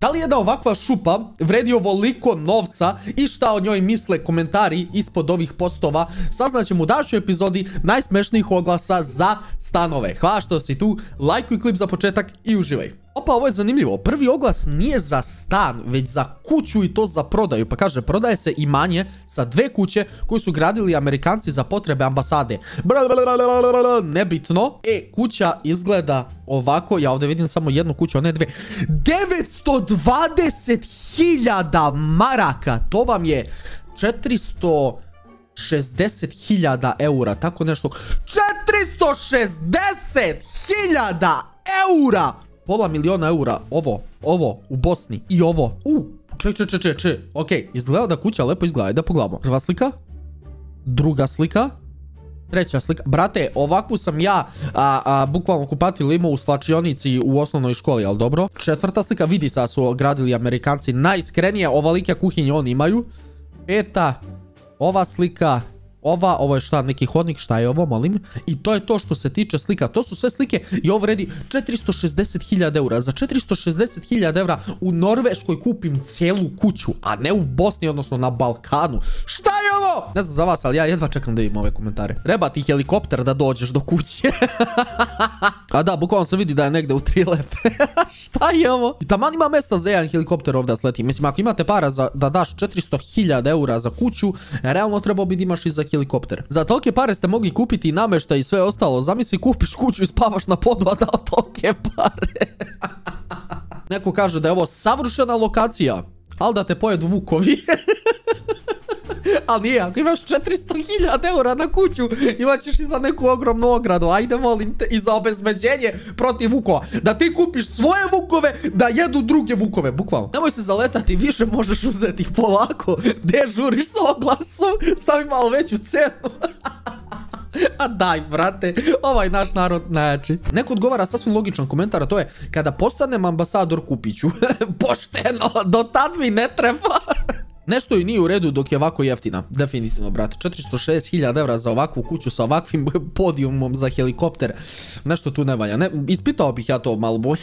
Da li jedna ovakva šupa vredi ovoliko novca i šta o njoj misle komentari ispod ovih postova saznaćemo u dašnjoj epizodi najsmešnijih oglasa za stanove. Hvala što si tu, lajkuj klip za početak i uživaj. Opa, ovo je zanimljivo. Prvi oglas nije za stan, već za kuću i to za prodaju. Pa kaže, prodaje se imanje sa dve kuće koje su gradili Amerikanci za potrebe ambasade. Nebitno. E, kuća izgleda ovako. Ja ovdje vidim samo jednu kuću, a ne dve. 920.000 maraka. To vam je 460.000 eura. Tako nešto. 460.000 eura! Pola miliona eura, ovo, ovo, u Bosni i ovo. U, če, če, če, če, če. Ok, izgleda da kuća lepo izgleda, da pogledamo. Prva slika, druga slika, treća slika. Brate, ovakvu sam ja, a, a, bukvalno kupatili imao u slačionici u osnovnoj školi, ali dobro. Četvrta slika, vidi sa su gradili Amerikanci. Najiskrenije ovalike kuhinje oni imaju. Peta, ova slika, ova, ovo je šta, neki hodnik, šta je ovo, molim. I to je to što se tiče slika. To su sve slike i ovo vredi 460.000 eura. Za 460.000 eura u Norveškoj kupim cijelu kuću, a ne u Bosni, odnosno na Balkanu. Šta je ovo? Ne znam za vas, ali ja jedva čekam da vidim ove komentare. Treba ti helikopter da dođeš do kuće. a da, bukvalno se vidi da je negde u lepe. šta je ovo? I taman ima mesta za jedan helikopter ovdje sleti. Mislim, ako imate para da daš 400.000 eura za kuću, realno trebao bi da imaš i za helikopter. Za tolike pare ste mogli kupiti i namještaj i sve ostalo. Zamisli kupiš kuću i spavaš na podu, a da tolike pare. Neko kaže da je ovo savršena lokacija, ali da te pojedu vukovi. Ali nije, ako imaš 400.000 eura na kuću, imat ćeš i za neku ogromnu ogradu. Ajde, molim te, i za obezmeđenje protiv vukova. Da ti kupiš svoje vukove, da jedu druge vukove, bukvalno. Nemoj se zaletati, više možeš uzeti polako. Gdje žuriš s oglasom, stavi malo veću cenu. A daj, brate, ovaj naš narod najjači. Neko odgovara sasvim logičan komentar, a to je kada postanem ambasador kupiću. Pošteno, do tad mi ne treba. Nešto i nije u redu dok je ovako jeftina. Definitivno, brate. 460.000 evra za ovakvu kuću sa ovakvim podijumom za helikopter. Nešto tu ne valja. Ispitao bih ja to malo bolje.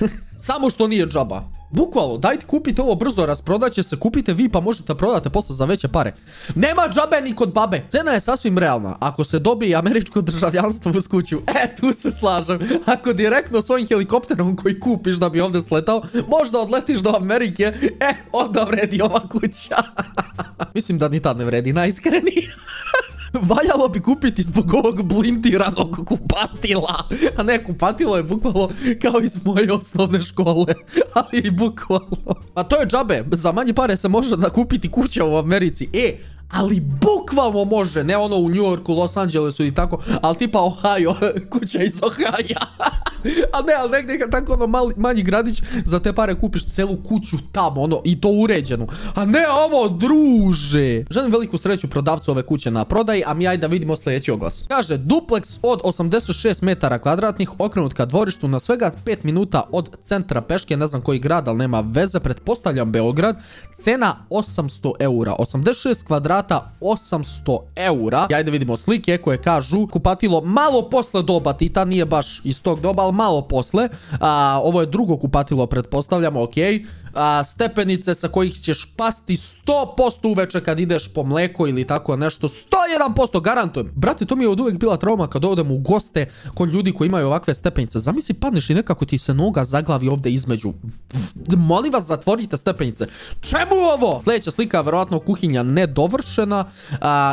Samo što nije džaba. Bukvalno, dajte kupite ovo brzo, rasprodat će se, kupite vi pa možete prodati posle za veće pare. Nema džabe ni kod babe. Cena je sasvim realna. Ako se dobije američko državljanstvo uz kuću, e, tu se slažem. Ako direktno svojim helikopterom koji kupiš da bi ovdje sletao, možda odletiš do Amerike, e, onda vredi ova kuća. Mislim da ni tad ne vredi, najiskrenije. Valjalo bi kupiti zbog ovog blindiranog kupatila. A ne, kupatilo je bukvalno kao iz moje osnovne škole. Ali i bukvalno. A to je džabe. Za manje pare se može nakupiti kuća u Americi. E, ali bukvalno može, ne ono u New Yorku, Los Angelesu i tako, ali tipa Ohio, kuća iz Ohio. A ne, ali negdje tako ono manji gradić, za te pare kupiš celu kuću tamo, ono, i to uređenu. A ne ovo, druže. Želim veliku sreću prodavcu ove kuće na prodaj, a mi ajde da vidimo sljedeći oglas. Kaže, duplex od 86 metara kvadratnih, okrenut ka dvorištu na svega 5 minuta od centra Peške, ne znam koji grad, ali nema veze, pretpostavljam Beograd, cena 800 eura, 86 kvadrata, 800 eura. I ajde vidimo slike koje kažu, kupatilo malo posle doba, Tita nije baš iz tog doba, ali malo posle. A, ovo je drugo kupatilo, pretpostavljamo, ok stepenice sa kojih ćeš pasti 100% uveče kad ideš po mleko ili tako nešto. 101% garantujem. Brate, to mi je od uvek bila trauma kad odem u goste kod ljudi koji imaju ovakve stepenice. Zamisli, padneš i nekako ti se noga zaglavi ovdje između. Molim vas, zatvorite stepenice. Čemu ovo? Sljedeća slika, verovatno kuhinja nedovršena.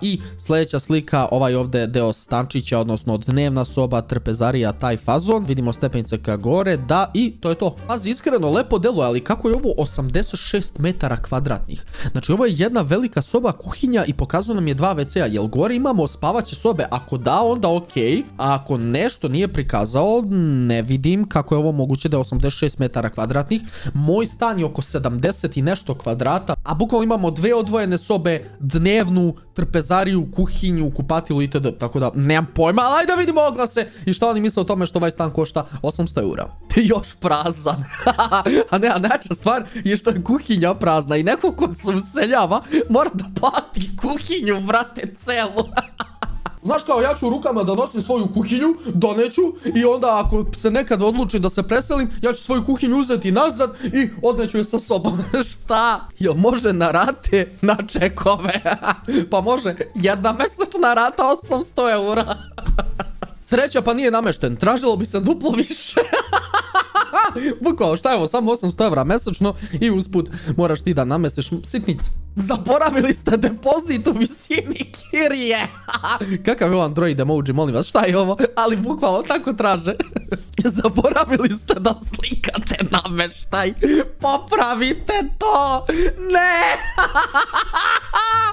I sljedeća slika, ovaj ovdje deo stančića, odnosno dnevna soba, trpezarija, taj fazon. Vidimo stepenice ka gore, da, i to je to. Pazi, iskreno, lepo deluje, ali kako je ovo 86 metara kvadratnih. Znači ovo je jedna velika soba, kuhinja i pokazuje nam je dva WC-a. Jel gore imamo spavaće sobe? Ako da, onda ok. A ako nešto nije prikazao, ne vidim kako je ovo moguće da je 86 metara kvadratnih. Moj stan je oko 70 i nešto kvadrata. A bukvalno imamo dve odvojene sobe, dnevnu, trpezariju, kuhinju, kupatilu itd. Tako da, nemam pojma, ali ajde vidimo oglase i šta oni misle o tome što ovaj stan košta 800 eura. Još prazan. a ne, a neča stvar je što je kuhinja prazna i neko ko se useljava mora da plati kuhinju, vrate, celu. Znaš kao, ja ću rukama da nosim svoju kuhinju, doneću i onda ako se nekad odlučim da se preselim, ja ću svoju kuhinju uzeti nazad i odneću je sa sobom. Šta? Jel može na rate na čekove? pa može jedna mesečna rata 800 eura. Sreća pa nije namešten, tražilo bi se duplo više. Bukvalo, šta je ovo, samo 800 evra mesečno i usput moraš ti da namestiš sitnice. Zaboravili ste depozit u visini kirije. Kakav je ovo Android emoji, molim vas, šta je ovo? Ali bukvalo tako traže. Zaboravili ste da slikate nameštaj. Popravite to. Ne.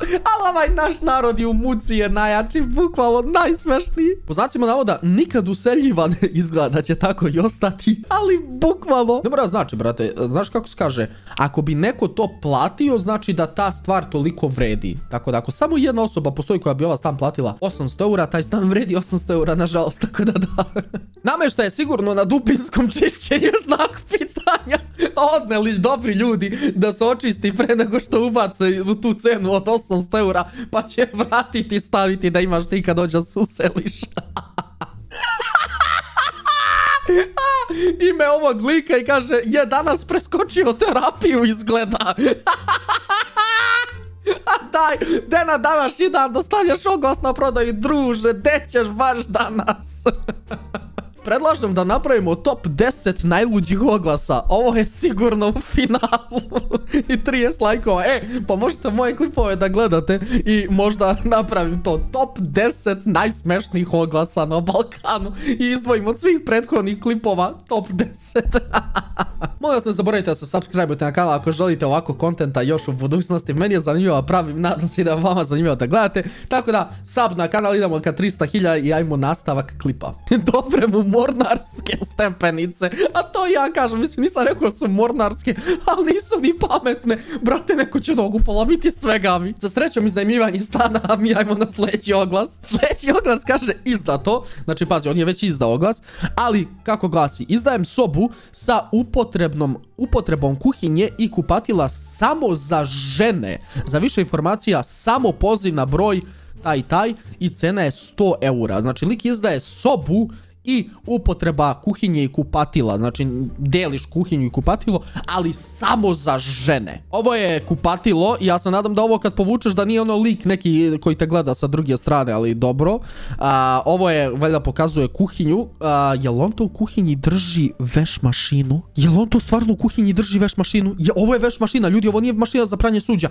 Ali ovaj naš narod je u muci je najjači, bukvalo najsmešniji. Po znacima navoda, nikad useljivan izgleda da će tako i ostati. Ali bukvalo. Ne mora znači, brate, znaš kako se kaže? Ako bi neko to platio, znači da ta stvar toliko vredi. Tako da ako samo jedna osoba postoji koja bi ova stan platila 800 eura, taj stan vredi 800 eura, nažalost, tako da da. Namešta je sigurno na dupinskom čišćenju znak pitanja. Odneli dobri ljudi da se očisti pre nego što ubace u tu cenu od 800 eura, pa će vratiti i staviti da imaš ti kad dođe suseliš. Ime ovog lika i kaže, je danas preskočio terapiju izgleda. Daj, de na današnji dan da stavljaš oglas na prodaju druže, de ćeš baš danas. Predlažem da napravimo top 10 najluđih oglasa. Ovo je sigurno u finalu. I 30 lajkova. E, pa možete moje klipove da gledate i možda napravim to. Top 10 najsmešnijih oglasa na Balkanu. I izdvojim od svih prethodnih klipova top 10. Molim vas ne zaboravite da se subscribe na kanal ako želite ovako kontenta još u budućnosti. Meni je zanimljivo, pravim, nadam se da vama zanimljivo da gledate. Tako da, sub na kanal, idemo ka 300.000 i ajmo nastavak klipa. Dobre mu mornarske stepenice. A to ja kažem, mislim, nisam rekao da su mornarske, ali nisu ni pametne. Brate, neko će nogu polomiti svega mi. Sa srećom iznajmivanje stana, a mi ajmo na sljedeći oglas. Sljedeći oglas kaže izdato. Znači, pazi, on je već izdao oglas. Ali, kako glasi, izdajem sobu sa upotrebom kuhinje i kupatila samo za žene. Za više informacija, samo poziv na broj taj taj i cena je 100 eura. Znači, lik izdaje sobu i upotreba kuhinje i kupatila. Znači, deliš kuhinju i kupatilo, ali samo za žene. Ovo je kupatilo ja se nadam da ovo kad povučeš da nije ono lik neki koji te gleda sa druge strane, ali dobro. ovo je, valjda pokazuje kuhinju. A, jel on to u kuhinji drži veš mašinu? Jel on to stvarno u kuhinji drži veš mašinu? Ovo je veš mašina, ljudi, ovo nije mašina za pranje suđa.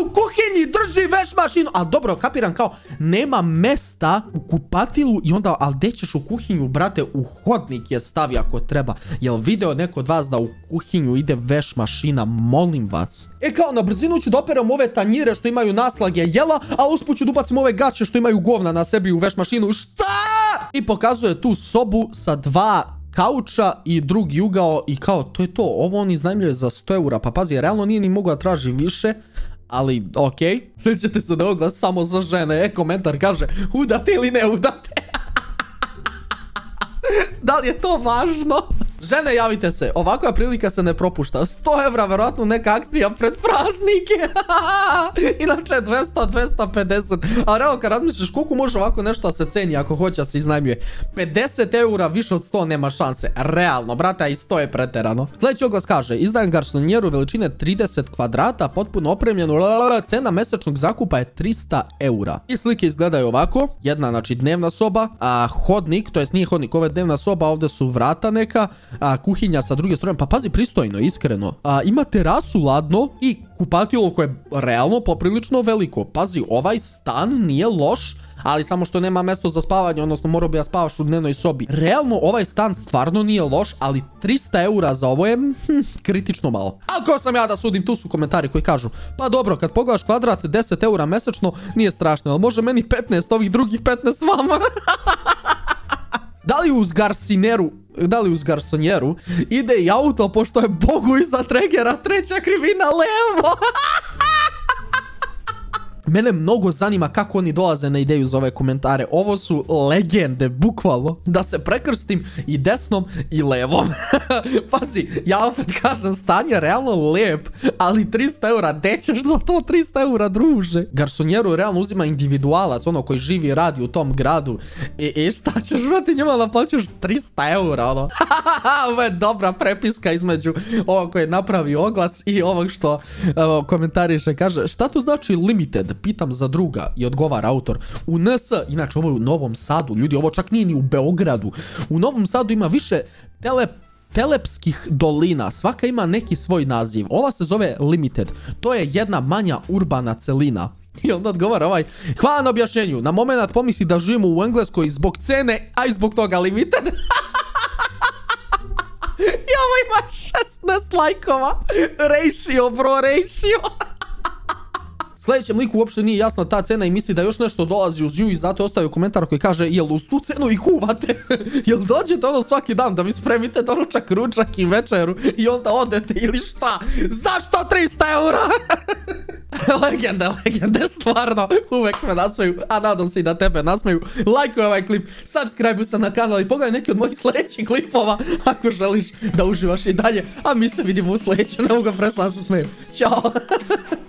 U kuhinji drži veš mašinu! A dobro, kapiram kao, nema mesta u kupatilu i onda, ali gde ćeš u kuhinju, brate, u hodnik je stavi ako treba. Jel video neko od vas da u kuhinju ide veš mašina? Molim vas. E kao, na brzinu ću da operam ove tanjire što imaju naslage jela, a usput ću da ubacim ove gaće što imaju govna na sebi u veš mašinu. Šta? I pokazuje tu sobu sa dva kauča i drugi ugao i kao to je to, ovo on iznajmljuje za 100 eura, pa pazi, realno nije ni mogu da traži više, ali okej, sjećate se da oglas samo za žene, e komentar kaže udate ili ne udate. da li je to važno? Žene, javite se. Ovakva prilika se ne propušta. 100 evra, verovatno neka akcija pred praznike. Inače 200, 250. Ali evo kad razmišljaš koliko može ovako nešto se ceni ako hoće da se iznajmljuje. 50 eura više od 100 nema šanse. Realno, brate, a i 100 je preterano. Sljedeći oglas kaže, izdajem garsonjeru veličine 30 kvadrata, potpuno opremljenu, cena mesečnog zakupa je 300 eura. I slike izgledaju ovako. Jedna, znači, dnevna soba, a hodnik, to jest nije hodnik, ovo je dnevna soba, ovdje su vrata neka, kuhinja sa druge strane, pa pazi pristojno, iskreno. A, ima terasu ladno i kupatilo koje je realno poprilično veliko. Pazi, ovaj stan nije loš, ali samo što nema mjesto za spavanje, odnosno morao bi ja spavaš u dnevnoj sobi. Realno, ovaj stan stvarno nije loš, ali 300 eura za ovo je hm, kritično malo. Ako sam ja da sudim, tu su komentari koji kažu, pa dobro, kad pogledaš kvadrat 10 eura mjesečno, nije strašno, ali može meni 15, ovih drugih 15 vama. Da li uz Garcineru, da li uz Garsonjeru ide i auto pošto je Bogu iza tregera treća krivina levo? Mene mnogo zanima kako oni dolaze na ideju za ove komentare. Ovo su legende, bukvalno. Da se prekrstim i desnom i levom. Pazi, ja opet kažem, stan je realno lijep, ali 300 eura, gde ćeš za to 300 eura, druže? Garsonjeru realno uzima individualac, ono koji živi i radi u tom gradu. I, šta ćeš, vrati, njima naplaćaš 300 eura, ono. Ovo je dobra prepiska između ovog koji napravi oglas i ovog što komentariše. Kaže, šta to znači limited? Pitam za druga i odgovara autor. U NS, inače ovo je u Novom Sadu, ljudi, ovo čak nije ni u Beogradu. U Novom Sadu ima više tele telepskih dolina, svaka ima neki svoj naziv. Ova se zove Limited. To je jedna manja urbana celina. I onda odgovara ovaj, hvala na objašnjenju, na moment pomisli da živimo u Engleskoj zbog cene, a i zbog toga Limited. I ovo ima 16 lajkova. Ratio, bro, ratio. Sljedećem liku uopšte nije jasna ta cena i misli da još nešto dolazi uz nju i zato je ostavio komentar koji kaže jel uz tu cenu i kuvate? jel dođete ono svaki dan da mi spremite doručak, ručak i večeru i onda odete ili šta? Zašto 300 eura? legende, legende, stvarno, uvek me nasmeju, a nadam se i da tebe nasmeju. Lajkuj ovaj klip, subscribe se na kanal i pogledaj neki od mojih sljedećih klipova ako želiš da uživaš i dalje. A mi se vidimo u sljedećem, ne mogu preslan se smeju. Ćao!